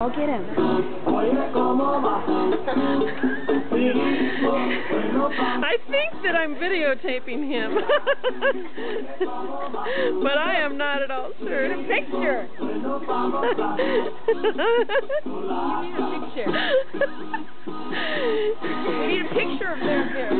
I'll get him. I think that I'm videotaping him. but I am not at all sure. Get a picture. you need a picture. we need a picture of their hair.